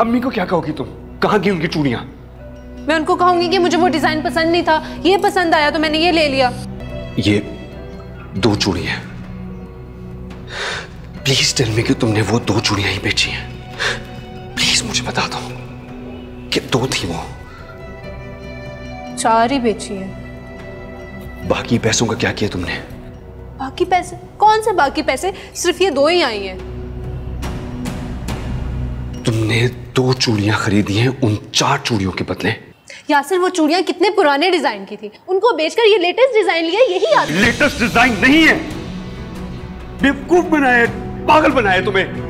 अम्मी को क्या कहोगी तुम? कहाँ गई उनकी चूड़ियाँ? मैं उनको कहूँगी कि मुझे वो डिज़ाइन पसंद नहीं था। ये पसंद आया तो मैंने ये ले लिया। ये दो चूड़ी हैं। प्लीज़ टेल मी कि तुमने वो दो चूड़ियाँ ही बेची हैं। प्लीज़ मुझे बता दो कि दो थी वो। चार ही बेची है। बाकी पैसों का क्या किया तुमने? बाकी पैसे? कौन से बाकी पैसे? सिर्फ़ ये दो ही आई हैं। तुमने दो चूड़ियाँ खरीदी हैं उन चार चूड़ियों के बदले। यासिर वो चूड़ियाँ कितने पुराने डिज़ाइन की थी? उनको बेचकर ये लेटेस्ट डिज़ाइन लिया यही याद लेटेस्ट डिज़ाइन नहीं है। बेवकूफ़ बनाया पागल बनाया तुम्हें।